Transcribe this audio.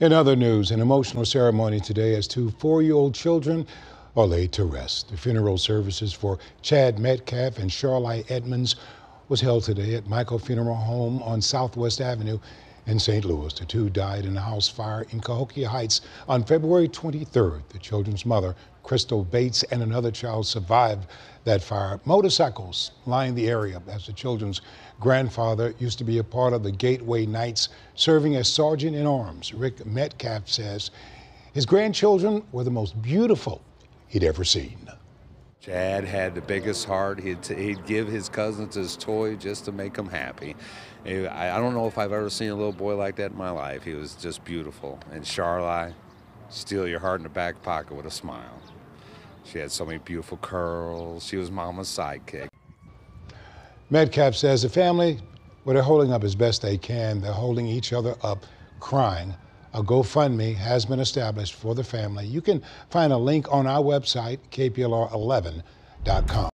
In other news, an emotional ceremony today as two four-year-old children are laid to rest. The funeral services for Chad Metcalf and Sharli Edmonds was held today at Michael Funeral Home on Southwest Avenue in St. Louis. The two died in a house fire in Cahokia Heights on February 23rd. The children's mother, Crystal Bates, and another child survived that fire. Motorcycles lined the area as the children's grandfather used to be a part of the Gateway Knights, serving as sergeant in arms. Rick Metcalf says his grandchildren were the most beautiful he'd ever seen. Chad had the biggest heart. He'd, he'd give his cousins his toy just to make them happy. Eh, I don't know if I've ever seen a little boy like that in my life. He was just beautiful. And Sharli, steal your heart in the back pocket with a smile. She had so many beautiful curls. She was mama's sidekick. Metcalf says the family, well, they're holding up as best they can. They're holding each other up, crying. A GoFundMe has been established for the family. You can find a link on our website, kplr11.com.